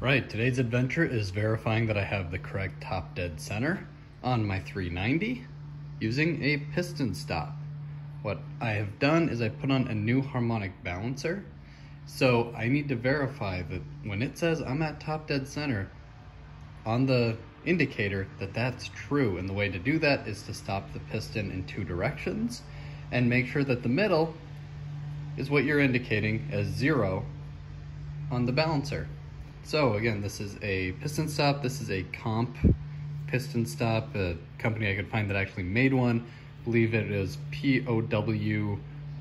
Right, today's adventure is verifying that I have the correct top dead center on my 390 using a piston stop. What I have done is I put on a new harmonic balancer. So I need to verify that when it says I'm at top dead center on the indicator that that's true. And the way to do that is to stop the piston in two directions and make sure that the middle is what you're indicating as zero on the balancer. So again, this is a piston stop. This is a comp piston stop, a company I could find that actually made one. I believe it is POW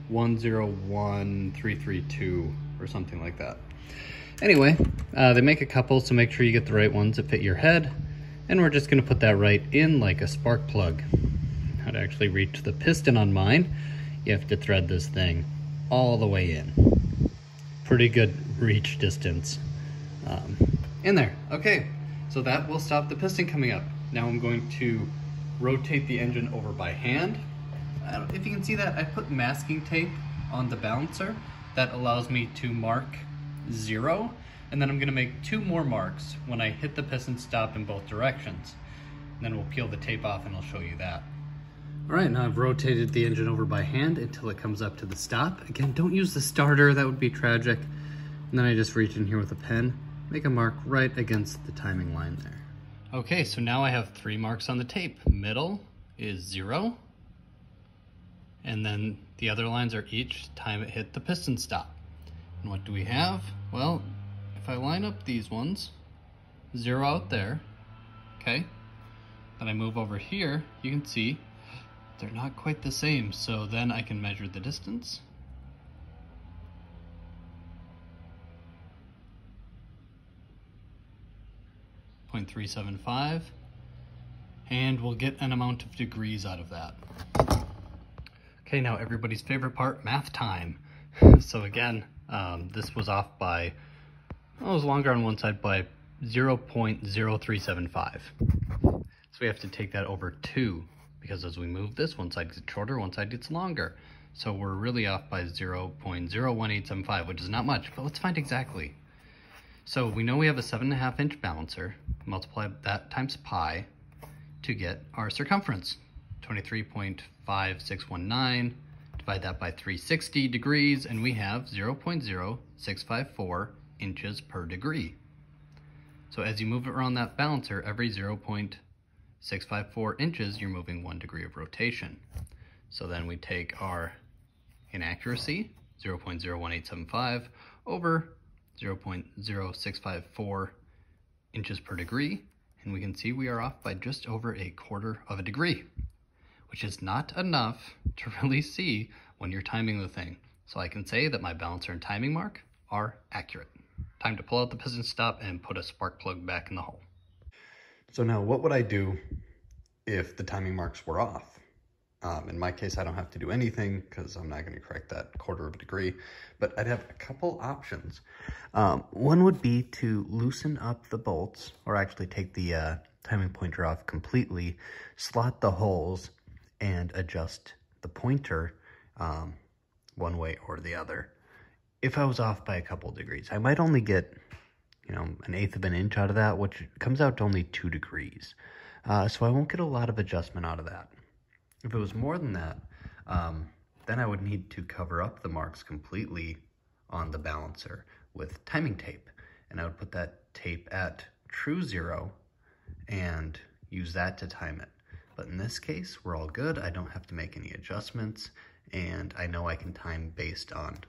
101332 or something like that. Anyway, uh, they make a couple, so make sure you get the right ones that fit your head. And we're just gonna put that right in like a spark plug. How to actually reach the piston on mine, you have to thread this thing all the way in. Pretty good reach distance um, in there. Okay, so that will stop the piston coming up. Now I'm going to rotate the engine over by hand. if you can see that, I put masking tape on the balancer. That allows me to mark zero, and then I'm gonna make two more marks when I hit the piston stop in both directions. And then we'll peel the tape off and I'll show you that. All right, now I've rotated the engine over by hand until it comes up to the stop. Again, don't use the starter, that would be tragic. And then I just reach in here with a pen make a mark right against the timing line there. Okay, so now I have three marks on the tape. Middle is zero, and then the other lines are each time it hit the piston stop. And what do we have? Well, if I line up these ones, zero out there, okay? Then I move over here, you can see they're not quite the same. So then I can measure the distance 0.375 and we'll get an amount of degrees out of that. Okay, now everybody's favorite part, math time. so again, um, this was off by, well, it was longer on one side by 0.0375. So we have to take that over two because as we move this, one side gets shorter, one side gets longer. So we're really off by 0.01875, which is not much, but let's find exactly. So we know we have a seven and a half inch balancer, multiply that times pi to get our circumference, 23.5619, divide that by 360 degrees, and we have 0.0654 inches per degree. So as you move around that balancer, every 0.654 inches, you're moving one degree of rotation. So then we take our inaccuracy, 0.01875, over 0.0654 inches per degree, and we can see we are off by just over a quarter of a degree, which is not enough to really see when you're timing the thing. So I can say that my balancer and timing mark are accurate. Time to pull out the piston stop and put a spark plug back in the hole. So now what would I do if the timing marks were off? Um, in my case, I don't have to do anything because I'm not going to correct that quarter of a degree, but I'd have a couple options. Um, one would be to loosen up the bolts or actually take the uh, timing pointer off completely, slot the holes, and adjust the pointer um, one way or the other. If I was off by a couple degrees, I might only get, you know, an eighth of an inch out of that, which comes out to only two degrees. Uh, so I won't get a lot of adjustment out of that. If it was more than that, um, then I would need to cover up the marks completely on the balancer with timing tape. And I would put that tape at true zero and use that to time it. But in this case, we're all good. I don't have to make any adjustments and I know I can time based on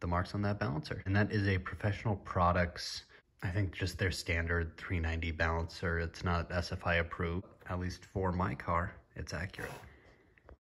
the marks on that balancer. And that is a professional products, I think just their standard 390 balancer. It's not SFI approved, at least for my car, it's accurate.